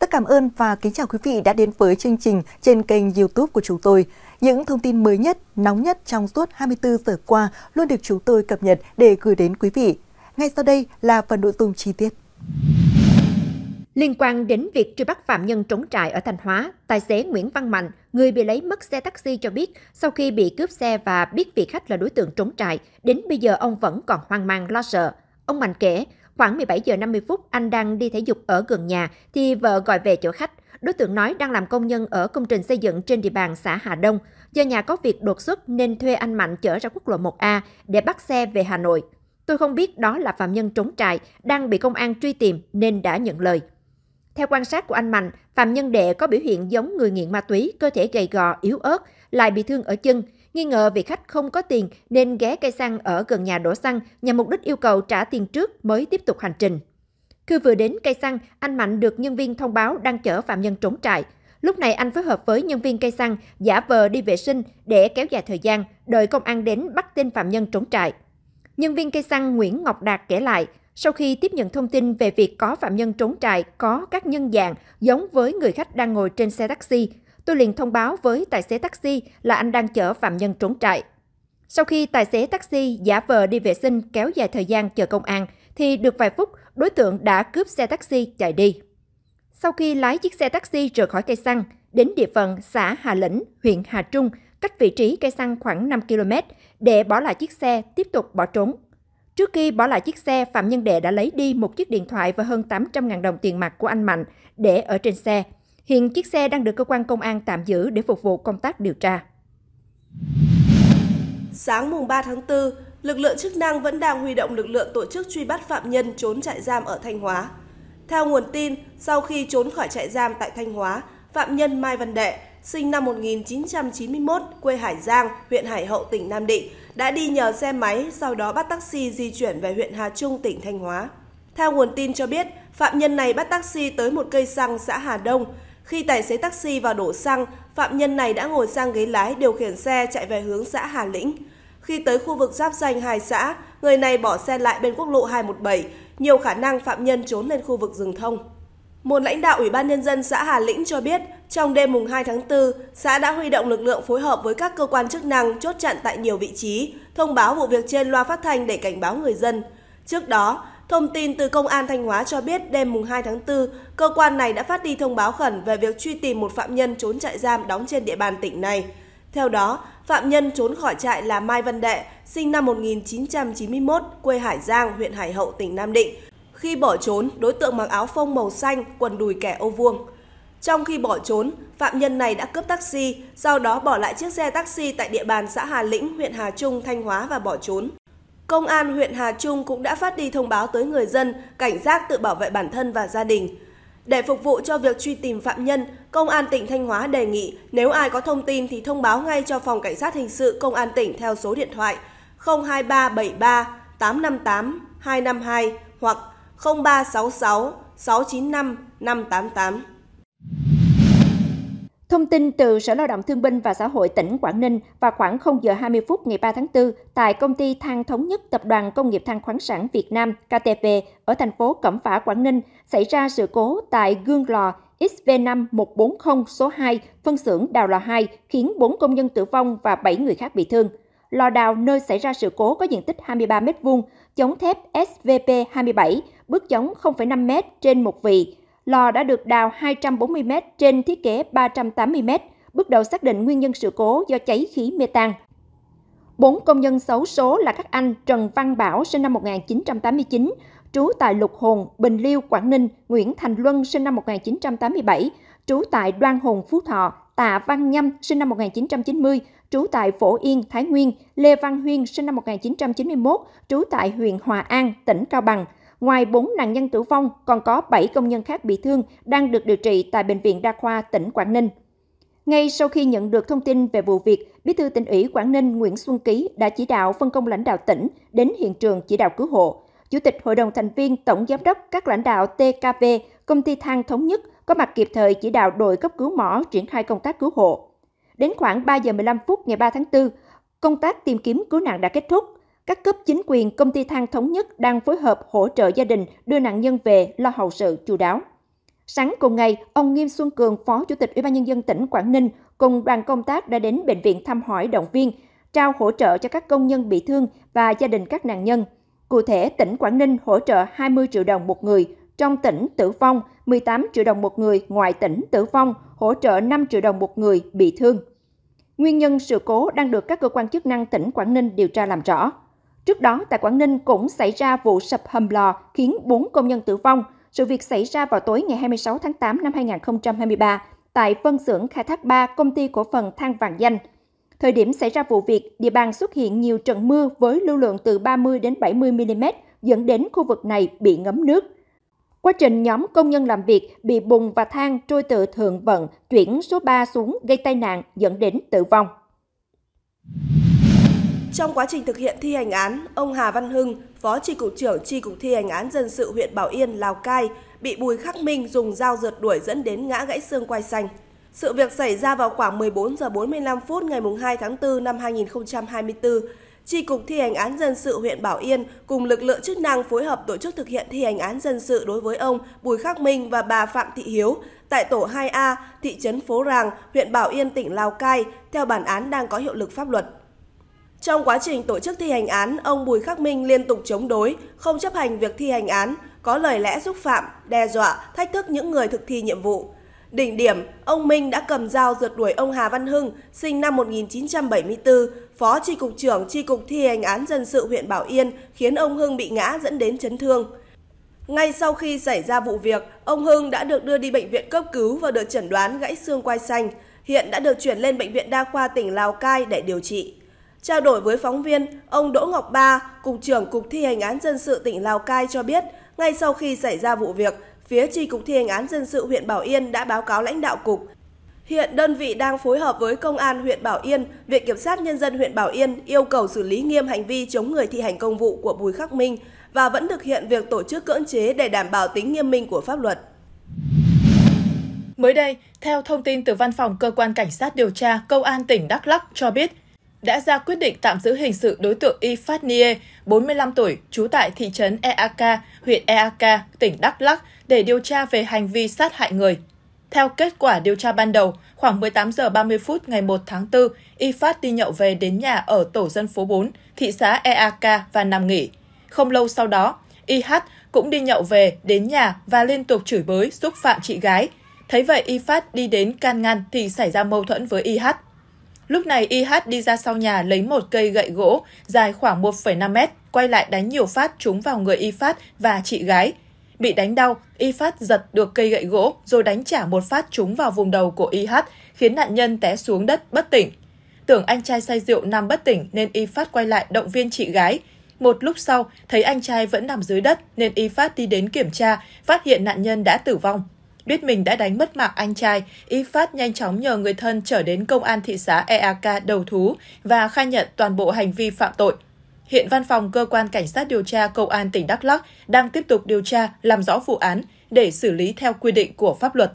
Rất cảm ơn và kính chào quý vị đã đến với chương trình trên kênh YouTube của chúng tôi. Những thông tin mới nhất, nóng nhất trong suốt 24 giờ qua luôn được chúng tôi cập nhật để gửi đến quý vị. Ngay sau đây là phần nội dung chi tiết. Liên quan đến việc truy bắt phạm nhân trốn trại ở Thanh Hóa, tài xế Nguyễn Văn Mạnh, người bị lấy mất xe taxi cho biết sau khi bị cướp xe và biết vị khách là đối tượng trốn trại, đến bây giờ ông vẫn còn hoang mang lo sợ. Ông Mạnh kể, khoảng 17 giờ 50 phút anh đang đi thể dục ở gần nhà thì vợ gọi về chỗ khách. Đối tượng nói đang làm công nhân ở công trình xây dựng trên địa bàn xã Hà Đông. Do nhà có việc đột xuất nên thuê anh Mạnh chở ra quốc lộ 1A để bắt xe về Hà Nội. Tôi không biết đó là phạm nhân trốn trại, đang bị công an truy tìm nên đã nhận lời. Theo quan sát của anh Mạnh, Phạm Nhân Đệ có biểu hiện giống người nghiện ma túy, cơ thể gầy gò, yếu ớt, lại bị thương ở chân. Nghi ngờ vị khách không có tiền nên ghé cây xăng ở gần nhà đổ xăng nhằm mục đích yêu cầu trả tiền trước mới tiếp tục hành trình. Khi vừa đến cây xăng, anh Mạnh được nhân viên thông báo đang chở phạm nhân trốn trại. Lúc này anh phối hợp với nhân viên cây xăng giả vờ đi vệ sinh để kéo dài thời gian, đợi công an đến bắt tên phạm nhân trốn trại. Nhân viên cây xăng Nguyễn Ngọc Đạt kể lại, sau khi tiếp nhận thông tin về việc có phạm nhân trốn trại có các nhân dạng giống với người khách đang ngồi trên xe taxi, tôi liền thông báo với tài xế taxi là anh đang chở phạm nhân trốn trại. Sau khi tài xế taxi giả vờ đi vệ sinh kéo dài thời gian chờ công an, thì được vài phút, đối tượng đã cướp xe taxi chạy đi. Sau khi lái chiếc xe taxi rời khỏi cây xăng, đến địa phận xã Hà Lĩnh, huyện Hà Trung, cách vị trí cây xăng khoảng 5 km, để bỏ lại chiếc xe tiếp tục bỏ trốn. Trước khi bỏ lại chiếc xe, Phạm Nhân Đệ đã lấy đi một chiếc điện thoại và hơn 800.000 đồng tiền mặt của anh Mạnh để ở trên xe. Hiện chiếc xe đang được cơ quan công an tạm giữ để phục vụ công tác điều tra. Sáng mùng 3 tháng 4, lực lượng chức năng vẫn đang huy động lực lượng tổ chức truy bắt phạm nhân trốn trại giam ở Thanh Hóa. Theo nguồn tin, sau khi trốn khỏi trại giam tại Thanh Hóa, phạm nhân Mai Văn Đệ, sinh năm 1991, quê Hải Giang, huyện Hải Hậu, tỉnh Nam Định, đã đi nhờ xe máy, sau đó bắt taxi di chuyển về huyện Hà Trung, tỉnh Thanh Hóa. Theo nguồn tin cho biết, phạm nhân này bắt taxi tới một cây xăng xã Hà Đông. Khi tài xế taxi vào đổ xăng, phạm nhân này đã ngồi sang ghế lái điều khiển xe chạy về hướng xã Hà Lĩnh. Khi tới khu vực giáp danh hai xã, người này bỏ xe lại bên quốc lộ 217, nhiều khả năng phạm nhân trốn lên khu vực rừng thông. Một lãnh đạo Ủy ban Nhân dân xã Hà Lĩnh cho biết, trong đêm mùng 2 tháng 4, xã đã huy động lực lượng phối hợp với các cơ quan chức năng chốt chặn tại nhiều vị trí, thông báo vụ việc trên loa phát thanh để cảnh báo người dân. Trước đó, thông tin từ Công an Thanh Hóa cho biết đêm mùng 2 tháng 4, cơ quan này đã phát đi thông báo khẩn về việc truy tìm một phạm nhân trốn trại giam đóng trên địa bàn tỉnh này. Theo đó, phạm nhân trốn khỏi trại là Mai Văn Đệ, sinh năm 1991, quê Hải Giang, huyện Hải Hậu, tỉnh Nam Định. Khi bỏ trốn, đối tượng mặc áo phông màu xanh, quần đùi kẻ ô vuông. Trong khi bỏ trốn, phạm nhân này đã cướp taxi, sau đó bỏ lại chiếc xe taxi tại địa bàn xã Hà Lĩnh, huyện Hà Trung, Thanh Hóa và bỏ trốn. Công an huyện Hà Trung cũng đã phát đi thông báo tới người dân cảnh giác tự bảo vệ bản thân và gia đình. Để phục vụ cho việc truy tìm phạm nhân, Công an tỉnh Thanh Hóa đề nghị nếu ai có thông tin thì thông báo ngay cho Phòng Cảnh sát Hình sự Công an tỉnh theo số điện thoại 02373 858 252 hoặc 0366 695 588. Thông tin từ Sở Lao động Thương binh và Xã hội tỉnh Quảng Ninh vào khoảng 0 giờ 20 phút ngày 3 tháng 4 tại công ty than thống nhất Tập đoàn Công nghiệp than khoáng sản Việt Nam KTP ở thành phố Cẩm Phả, Quảng Ninh xảy ra sự cố tại gương lò XV5140 số 2 phân xưởng đào lò 2 khiến 4 công nhân tử vong và 7 người khác bị thương. Lò đào nơi xảy ra sự cố có diện tích 23 m2, chống thép SVP27, bước chống 0,5 m trên một vị, Lò đã được đào 240 m trên thiết kế 380 m, bước đầu xác định nguyên nhân sự cố do cháy khí metan. Bốn công nhân xấu số là các anh Trần Văn Bảo sinh năm 1989, trú tại Lục Hồn, Bình Liêu, Quảng Ninh, Nguyễn Thành Luân sinh năm 1987, trú tại Đoan Hùng, Phú Thọ, Tạ Văn Nhâm sinh năm 1990, trú tại Phổ Yên, Thái Nguyên, Lê Văn Huyên sinh năm 1991, trú tại huyện Hòa An, tỉnh Cao Bằng – Ngoài 4 nạn nhân tử vong, còn có 7 công nhân khác bị thương đang được điều trị tại Bệnh viện Đa khoa tỉnh Quảng Ninh. Ngay sau khi nhận được thông tin về vụ việc, Bí thư tỉnh ủy Quảng Ninh Nguyễn Xuân Ký đã chỉ đạo phân công lãnh đạo tỉnh đến hiện trường chỉ đạo cứu hộ. Chủ tịch Hội đồng thành viên Tổng Giám đốc các lãnh đạo TKV, Công ty than Thống nhất có mặt kịp thời chỉ đạo đội cấp cứu mỏ triển khai công tác cứu hộ. Đến khoảng 3 giờ 15 phút ngày 3 tháng 4, công tác tìm kiếm cứu nạn đã kết thúc các cấp chính quyền công ty than thống nhất đang phối hợp hỗ trợ gia đình đưa nạn nhân về lo hậu sự chu đáo. Sáng cùng ngày, ông Nghiêm Xuân Cường, Phó Chủ tịch Ủy ban nhân dân tỉnh Quảng Ninh cùng đoàn công tác đã đến bệnh viện thăm hỏi động viên, trao hỗ trợ cho các công nhân bị thương và gia đình các nạn nhân. Cụ thể, tỉnh Quảng Ninh hỗ trợ 20 triệu đồng một người, trong tỉnh tử vong 18 triệu đồng một người, ngoài tỉnh tử vong hỗ trợ 5 triệu đồng một người bị thương. Nguyên nhân sự cố đang được các cơ quan chức năng tỉnh Quảng Ninh điều tra làm rõ. Trước đó, tại Quảng Ninh cũng xảy ra vụ sập hầm lò khiến 4 công nhân tử vong. Sự việc xảy ra vào tối ngày 26 tháng 8 năm 2023 tại phân xưởng khai thác 3 công ty cổ phần than vàng danh. Thời điểm xảy ra vụ việc, địa bàn xuất hiện nhiều trận mưa với lưu lượng từ 30 đến 70 mm dẫn đến khu vực này bị ngấm nước. Quá trình nhóm công nhân làm việc bị bùn và than trôi từ thượng vận chuyển số 3 xuống gây tai nạn dẫn đến tử vong. Trong quá trình thực hiện thi hành án, ông Hà Văn Hưng, Phó Tri Cục trưởng Tri Cục Thi hành án dân sự huyện Bảo Yên, Lào Cai, bị Bùi Khắc Minh dùng dao rượt đuổi dẫn đến ngã gãy xương quai xanh. Sự việc xảy ra vào khoảng 14 giờ 45 phút ngày 2 tháng 4 năm 2024. Tri Cục Thi hành án dân sự huyện Bảo Yên cùng lực lượng chức năng phối hợp tổ chức thực hiện thi hành án dân sự đối với ông Bùi Khắc Minh và bà Phạm Thị Hiếu tại tổ 2A, thị trấn Phố Ràng, huyện Bảo Yên, tỉnh Lào Cai, theo bản án đang có hiệu lực pháp luật. Trong quá trình tổ chức thi hành án, ông Bùi Khắc Minh liên tục chống đối, không chấp hành việc thi hành án, có lời lẽ xúc phạm, đe dọa, thách thức những người thực thi nhiệm vụ. Đỉnh điểm, ông Minh đã cầm dao rượt đuổi ông Hà Văn Hưng, sinh năm 1974, Phó Tri Cục trưởng Tri Cục Thi hành án dân sự huyện Bảo Yên, khiến ông Hưng bị ngã dẫn đến chấn thương. Ngay sau khi xảy ra vụ việc, ông Hưng đã được đưa đi bệnh viện cấp cứu và được chẩn đoán gãy xương quai xanh. Hiện đã được chuyển lên Bệnh viện Đa khoa tỉnh Lào Cai để điều trị. Trao đổi với phóng viên, ông Đỗ Ngọc Ba, Cục trưởng Cục Thi hành án dân sự tỉnh Lào Cai cho biết, ngay sau khi xảy ra vụ việc, phía Tri Cục Thi hành án dân sự huyện Bảo Yên đã báo cáo lãnh đạo cục. Hiện đơn vị đang phối hợp với Công an huyện Bảo Yên, Viện Kiểm sát Nhân dân huyện Bảo Yên yêu cầu xử lý nghiêm hành vi chống người thi hành công vụ của Bùi Khắc Minh và vẫn thực hiện việc tổ chức cưỡng chế để đảm bảo tính nghiêm minh của pháp luật. Mới đây, theo thông tin từ Văn phòng Cơ quan Cảnh sát điều tra Công an tỉnh Đắk Lắk cho biết, đã ra quyết định tạm giữ hình sự đối tượng Y Phát Nie, 45 tuổi, trú tại thị trấn Eak, huyện Eak, tỉnh Đắk Lắk để điều tra về hành vi sát hại người. Theo kết quả điều tra ban đầu, khoảng 18 giờ 30 phút ngày 1 tháng 4, Y Phát đi nhậu về đến nhà ở tổ dân phố 4, thị xã Eak và nằm nghỉ. Không lâu sau đó, YH cũng đi nhậu về đến nhà và liên tục chửi bới xúc phạm chị gái. Thấy vậy Y Phát đi đến can ngăn thì xảy ra mâu thuẫn với YH. Lúc này IH đi ra sau nhà lấy một cây gậy gỗ dài khoảng 1,5 mét, quay lại đánh nhiều phát trúng vào người Y Phát và chị gái. Bị đánh đau, Y Phát giật được cây gậy gỗ rồi đánh trả một phát trúng vào vùng đầu của IH, khiến nạn nhân té xuống đất bất tỉnh. Tưởng anh trai say rượu nằm bất tỉnh nên Y Phát quay lại động viên chị gái. Một lúc sau, thấy anh trai vẫn nằm dưới đất nên Y Phát đi đến kiểm tra, phát hiện nạn nhân đã tử vong. Biết mình đã đánh mất mạng anh trai, Y Phát nhanh chóng nhờ người thân trở đến công an thị xã Eak đầu thú và khai nhận toàn bộ hành vi phạm tội. Hiện văn phòng cơ quan cảnh sát điều tra công an tỉnh Đắk Lắk đang tiếp tục điều tra làm rõ vụ án để xử lý theo quy định của pháp luật.